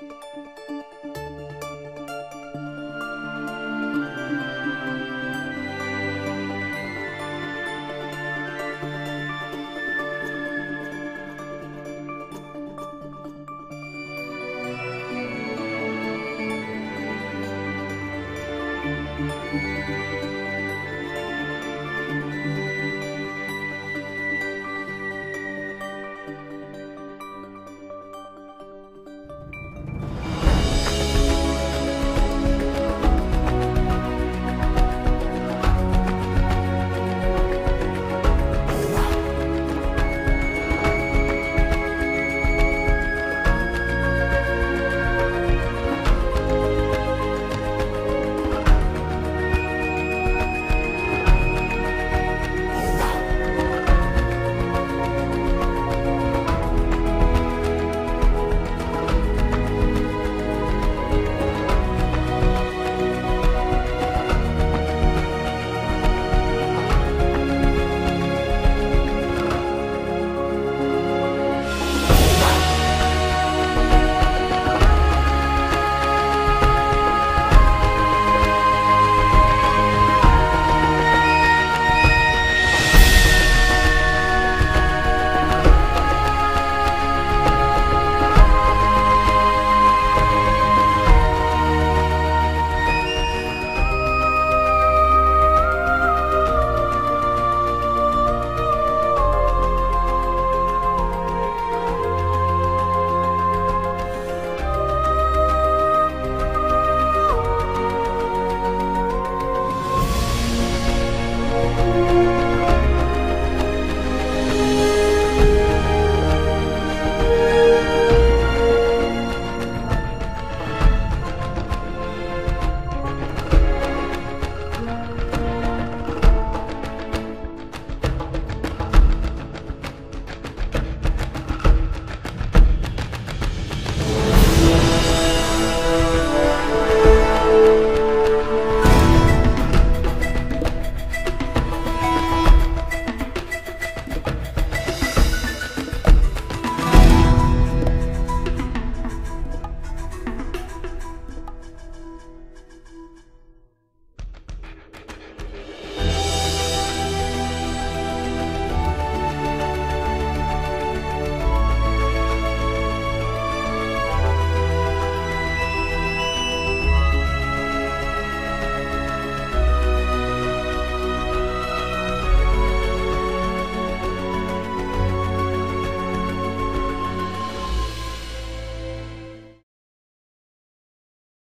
Música